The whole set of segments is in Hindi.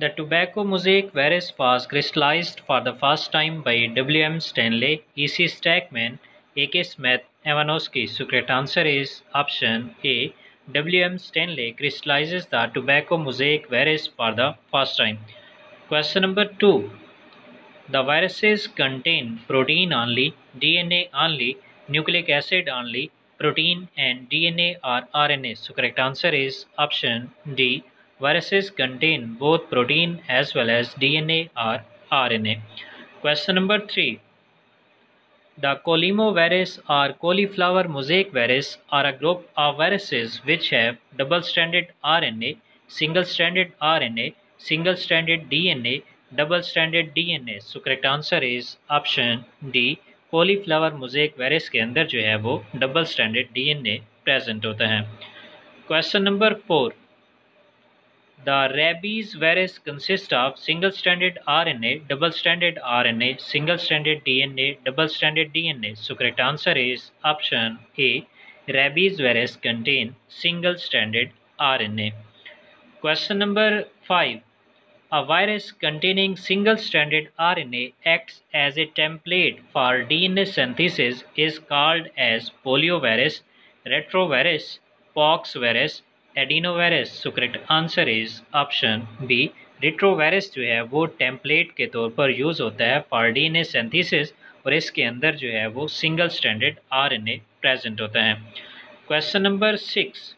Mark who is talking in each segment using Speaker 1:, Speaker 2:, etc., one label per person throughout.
Speaker 1: The tobacco mosaic virus was crystallized for the first time by W. M. Stanley, E. C. Stackman, A. K. Smith, Ivanovsky. So correct answer is option A. W. M. Stanley crystallizes the tobacco mosaic virus for the first time. Question number 2. The viruses contain protein only, DNA only, nucleic acid only, protein and DNA or RNA. So correct answer is option D. Viruses contain both protein as well as DNA or RNA. Question number 3. The colimavirus or cauliflower mosaic virus are a group of viruses which have double-stranded RNA, single-stranded RNA, single-stranded DNA, double-stranded DNA. So correct answer is option D. Cauliflower mosaic virus के अंदर जो है वो डबल स्टैंडर्ड डीएनए प्रेजेंट होता है question number four The rabies virus consists of single-stranded RNA, double-stranded RNA, single-stranded DNA, double-stranded DNA. So correct answer is option A. Rabies virus contain single-stranded RNA. Question number 5. A virus containing single-stranded RNA acts as a template for DNA synthesis is called as poliovirus, retrovirus, poxvirus, adenovirus so correct answer is option B retrovirus जो है वो टेम्पलेट के तौर पर यूज़ होता है फॉर डी सेंथिसिस और इसके अंदर जो है वो सिंगल स्टैंडर्ड आरएनए प्रेजेंट होता है question number six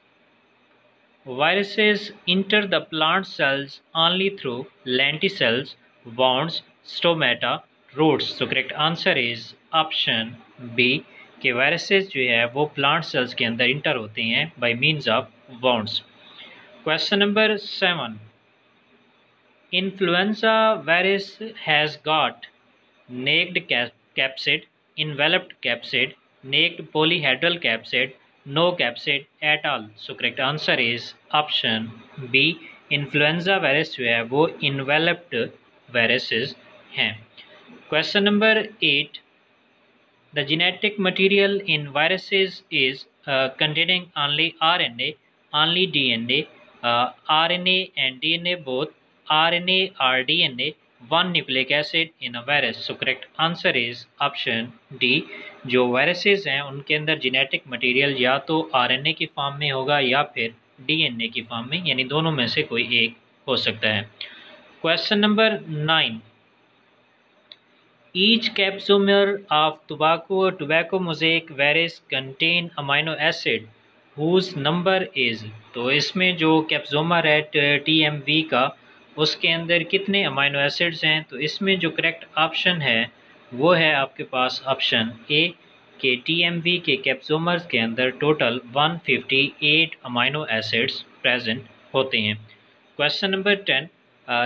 Speaker 1: viruses enter the plant cells only through lenticels, wands, stomata, roots. So correct answer is option B. कि वायरसेस जो है वो प्लांट सेल्स के अंदर इंटर होते हैं by means of wands question number seven influenza virus has got naked capsid enveloped capsid naked polyhedral capsid no capsid at all so correct answer is option B influenza virus जो है वो इन्वेलप्ड वायरसेस हैं question number eight The genetic material in viruses is uh, containing only RNA, only DNA, uh, RNA and DNA both, RNA or DNA, one nucleic acid in a virus. So correct answer is option D. जो वायरसेस हैं उनके अंदर जेनेटिक मटेरियल या तो आरएनए की फॉर्म में होगा या फिर डीएनए की फॉर्म में यानी दोनों में से कोई एक हो सकता है question number nine Each capsomer of tobacco tobacco mosaic virus contain amino acid whose number is तो इसमें जो कैप्सोमर है टी एम वी का, उसके अंदर कितने अमाइनो एसिड्स हैं तो इसमें जो करेक्ट ऑप्शन है, वो है आपके पास ऑप्शन ए के टी एम वी के कैप्सोमर्स के अंदर टोटल 158 अमाइनो एसिड्स प्रेजेंट होते हैं question number ten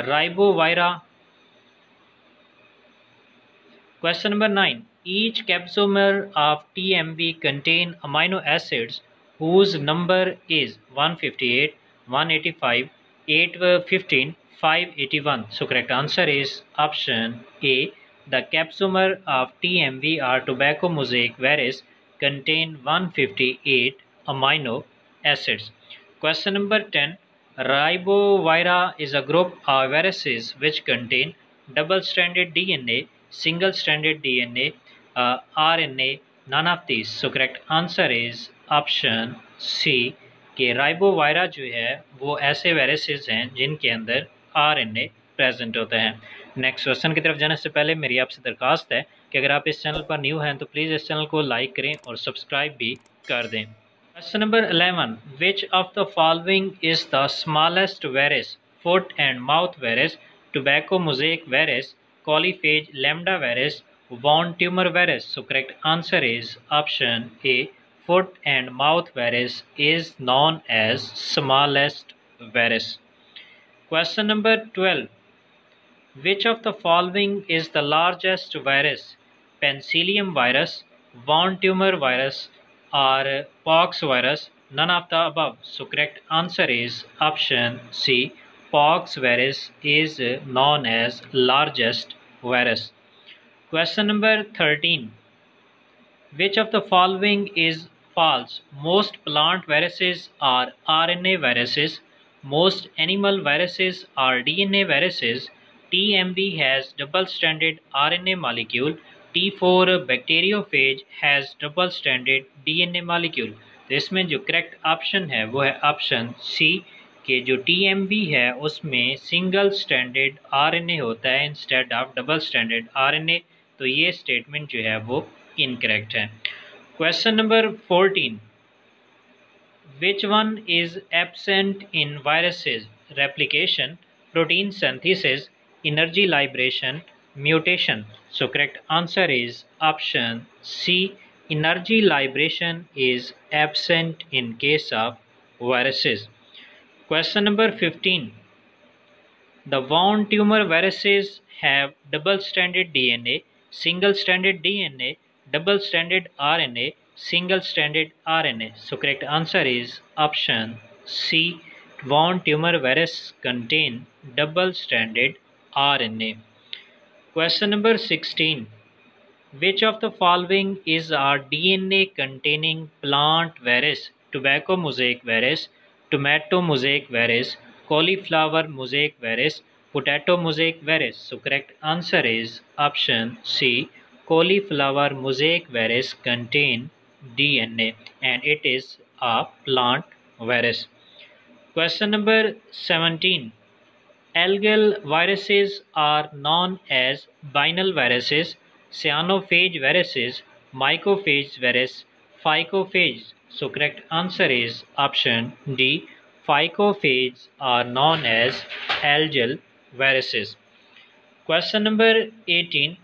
Speaker 1: ribovira Question number 9. Each capsomer of TMV contain amino acids whose number is 158, 185, 815, 581. So correct answer is option A. The capsomer of TMV or tobacco mosaic virus contain 158 amino acids. Question number 10. Ribovira is a group of viruses which contain double-stranded DNA single stranded DNA, uh, RNA, none of these. So correct answer is option C, कि राइबोवायरा जो है, वो ऐसे वायरसेस हैं जिनके अंदर आरएनए प्रेजेंट होते हैं नेक्स्ट क्वेश्चन की तरफ़ जाने से पहले मेरी आपसे दरखास्त है कि अगर आप इस चैनल पर न्यू हैं तो प्लीज़ इस चैनल को लाइक करें और सब्सक्राइब भी कर दें question number eleven which of the following is the smallest virus foot and mouth virus tobacco mosaic virus coliphage virus von tumour virus so correct answer is option A. Foot and mouth virus is known as smallest virus. Question number 12. Which of the following is the largest virus? Penicillium virus, von tumor virus or pox virus? None of the above. So correct answer is option C pox virus is known as largest virus. Question number 13. Which of the following is false? Most plant viruses are RNA viruses. Most animal viruses are DNA viruses. TMV has double-stranded RNA molecule. T4 bacteriophage has double-stranded DNA molecule. तो इसमें जो करेक्ट ऑप्शन है वो है ऑप्शन सी कि जो टी है उसमें सिंगल स्टैंडर्ड आरएनए होता है instead of double stranded RNA तो ये स्टेटमेंट जो है वो इनकरेक्ट है Question number 14. Which one is absent in viruses? Replication, protein synthesis, energy liberation, mutation. So correct answer is option C. Energy liberation is absent in case of viruses. Question number 15. The Von tumor viruses have double-stranded DNA, single-stranded DNA double-stranded RNA, single-stranded RNA. So correct answer is option C. Wound tumor virus contain double-stranded RNA. Question number 16. Which of the following is a DNA containing plant virus? Tobacco mosaic virus, tomato mosaic virus, cauliflower mosaic virus, potato mosaic virus. So correct answer is option C. Cauliflower mosaic virus contain DNA and it is a plant virus. Question number 17. Algal viruses are known as biennial viruses, cyanophage viruses, mycophage virus, phycophage so correct answer is option D. Phycophages are known as algal viruses. Question number 18.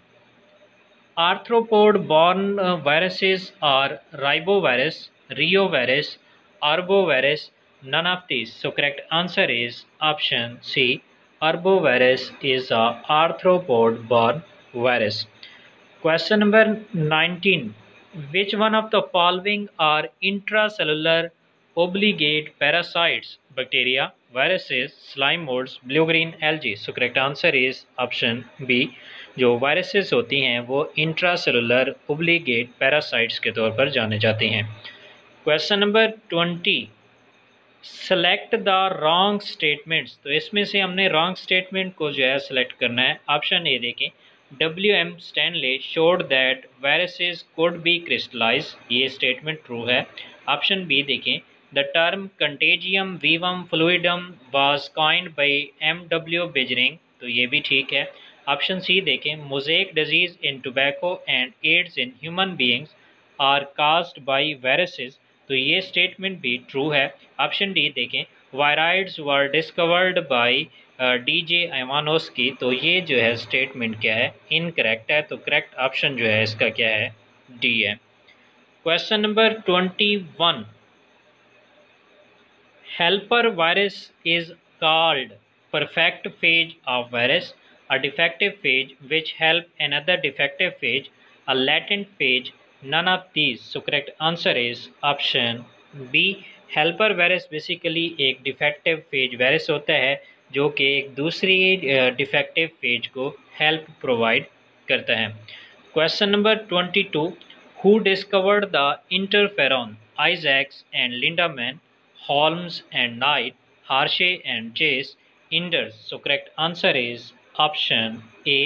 Speaker 1: Arthropod-borne uh, viruses are ribovirus, reovirus, arbovirus, none of these. So correct answer is option C. Arbovirus is a arthropod-borne virus. Question number 19. Which one of the following are intracellular obligate parasites? Bacteria, viruses, slime molds, blue-green algae. So correct answer is option B. जो वायरसेस होती हैं, वो इंट्रासेलुलर ओब्लिगेट पैरासाइट्स के तौर पर जाने जाते हैं। Question number twenty select the wrong statements तो इसमें से हमने रॉन्ग स्टेटमेंट को जो है सेलेक्ट करना है। ऑप्शन ए देखें। W M Stanley showed that viruses could be crystallize ये स्टेटमेंट ट्रू है। ऑप्शन बी देखें। The term contagium vivum fluidum was coined by M W Beijerinck तो ये भी ठीक है। ऑप्शन सी देखें mosaic disease in tobacco and AIDS in human beings are caused by viruses तो ये स्टेटमेंट भी ट्रू है। ऑप्शन डी देखें viroids were discovered by D J Evanos की तो ये जो है स्टेटमेंट क्या है? इनकरेक्ट है तो करेक्ट ऑप्शन जो है इसका क्या है? डी है। Question number twenty one helper virus is called perfect phage of virus defective phage which help an other defective phage a latent phage none of these so correct answer is option B helper virus basically एक डिफेक्टिव फ़ेज़ वायरस होता है, जो कि एक दूसरी डिफेक्टिव पेज को हेल्प प्रोवाइड करता है। Question number twenty two who discovered the interferon Isaacs and Lindenmann Holmes and Knight Hershey and Chase Enders so correct answer is option A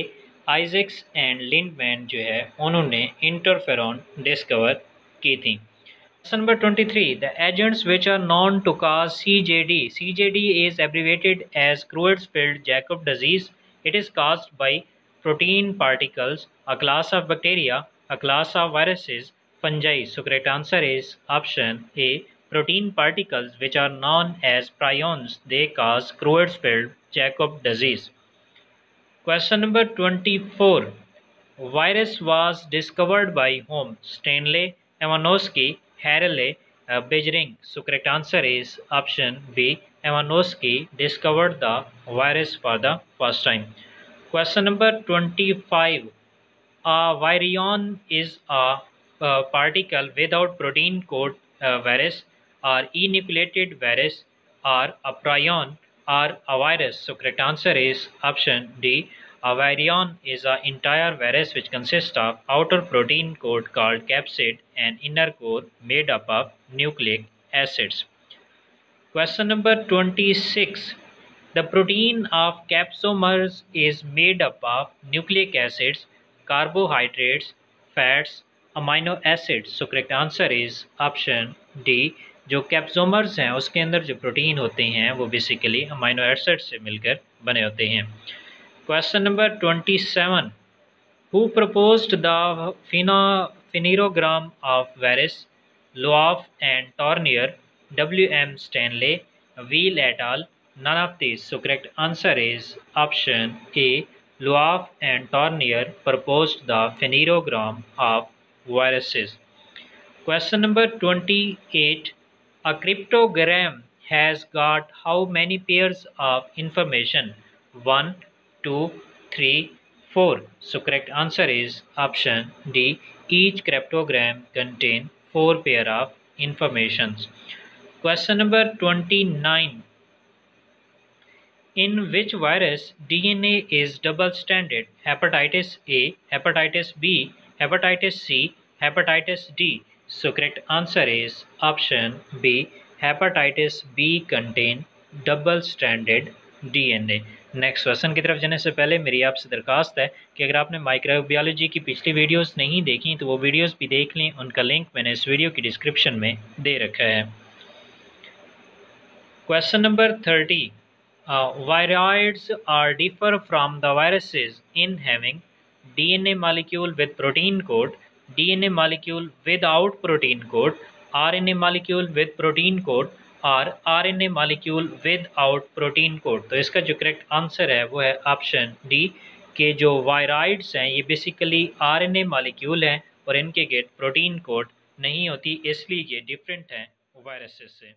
Speaker 1: Isaacs and Lindenmann जो है, उन्होंने इंटरफेरॉन डिस्कवर की थी। Question number twenty three the agents which are known to cause C J D C J D is abbreviated as क्रूएड Jakob disease it is caused by protein particles a class of bacteria a class of viruses fungi so great answer is option A protein particles which are known as prions they cause क्रूएड Jakob disease Question number 24. Virus was discovered by whom? Stanley Ivanovsky, Harale uh, Bejring. So correct answer is option B. Ivanovsky discovered the virus for the first time. Question number 25. A virion is a, a particle without protein code uh, virus or enucleated virus or a prion or a virus. So correct answer is option D. A virion is an entire virus which consists of outer protein coat called capsid and inner core made up of nucleic acids. Question number 26. The protein of capsomers is made up of nucleic acids, carbohydrates, fats, amino acids. So correct answer is option D. जो कैप्सोमर्स हैं, उसके अंदर जो प्रोटीन होते हैं, वो बेसिकली अमाइनो एसिड से मिलकर बने होते हैं। Question number twenty seven who proposed the फिना phenogram of virus Lwoff and Tournier W M Stanley Weil et al none of this so correct answer is option A Lwoff and Tournier proposed the phenogram of viruses question number twenty eight A cryptogram has got how many pairs of information? 1, 2, 3, 4. So correct answer is option D. Each cryptogram contain 4 pair of informations. Question number 29. In which virus DNA is double-stranded? Hepatitis A, Hepatitis B, Hepatitis C, Hepatitis D. So correct answer is option B Hepatitis B contain double stranded DNA. Next question की तरफ़ जाने से पहले मेरी आपसे दरखास्त है कि अगर आपने माइक्रोबियोलॉजी की पिछली वीडियोस नहीं देखी तो वो वीडियोस भी देख लें उनका लिंक मैंने इस वीडियो की डिस्क्रिप्शन में दे रखा है question number thirty viroids are differ from the viruses in having D N A molecule with protein coat D N A molecule without protein coat R N A molecule with protein coat और R N A molecule without protein coat तो इसका जो करेक्ट आंसर है, वो है ऑप्शन डी के जो वायराइड्स हैं, ये basically R N A molecule हैं, और इनके गेट प्रोटीन कोड नहीं होती, इसलिए ये डिफरेंट हैं वायरसेस से।